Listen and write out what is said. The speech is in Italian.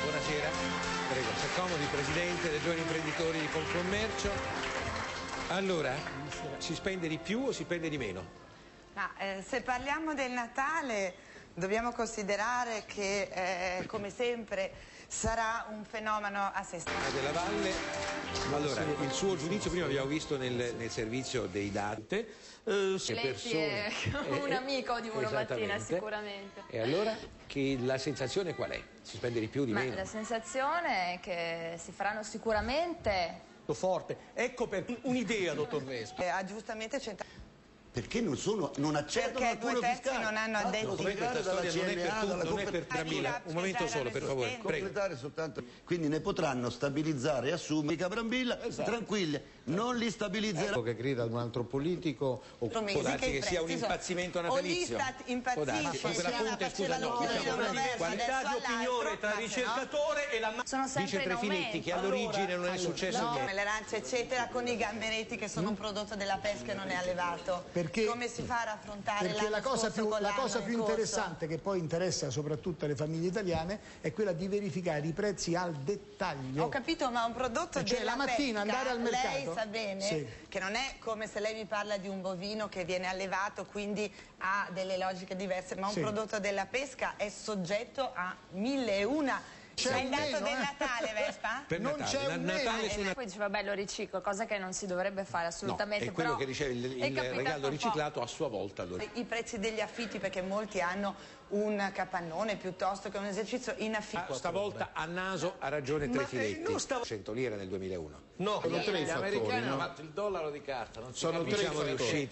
buonasera. Prego, si accomodi, Presidente dei giovani imprenditori di Confcommercio. Allora, si spende di più o si spende di meno? Ma, eh, se parliamo del Natale dobbiamo considerare che eh, come sempre sarà un fenomeno a sé stante. Ah, Della Valle, allora, il suo giudizio prima abbiamo visto nel, nel servizio dei dati. Eh, se Lei è un amico di Uno Mattina, sicuramente. E allora che la sensazione qual è? Si spende di più di Ma meno? la sensazione è che si faranno sicuramente forte. Ecco per un'idea, dottor Vespa. Eh, ha giustamente centrato Perché non, sono, non accettano Perché il cuneo due terzi fiscale. non hanno addetti. Come questa storia non è per, tu- non è per Brambilla. Un momento solo, per favore. Completare soltanto quindi ne potranno stabilizzare e assumere Brambilla tranquilli non li stabilizzeranno che grida ad un altro politico o Può darsi che sia un impazzimento o natalizio. l'Istat Può darsi. impazzisce Ma quella sia fonte, la scusa, no, diciamo, Qualità di opinione tra no- ricercatore e la sono sempre Dice in Trefinetti che all'origine non è successo niente. l'arancia eccetera con i gamberetti che sono un prodotto della pesca e non è allevato Perché- come si fa a raffrontare Perché la cosa, più, la cosa più interessante che poi interessa soprattutto le famiglie italiane è quella di verificare i prezzi al dettaglio. Ho capito, ma un prodotto Cioè, la mattina pesca, andare al mercato- Lei sa bene Sì. che non è come se lei mi parla di un bovino che viene allevato, quindi ha delle logiche diverse, ma un Sì. prodotto della pesca è soggetto a mille e una. C'è il dato meno, del eh. Vespa? Vespa? Per Non Natale, c'è un Natale meno. una... Poi dice vabbè lo riciclo, cosa che non si dovrebbe fare No, assolutamente. è quello però che riceve il, il regalo riciclato a sua volta lo I prezzi degli affitti perché molti hanno un capannone piuttosto che un esercizio in affitto. Ah, stavolta a naso ha ragione Ma, eh, Trefinetti. non stavo- 100 lire nel 2001. No, sono tre Gli fattori americani hanno no? fatto il dollaro di carta, non sono capisce tre fattori riusciti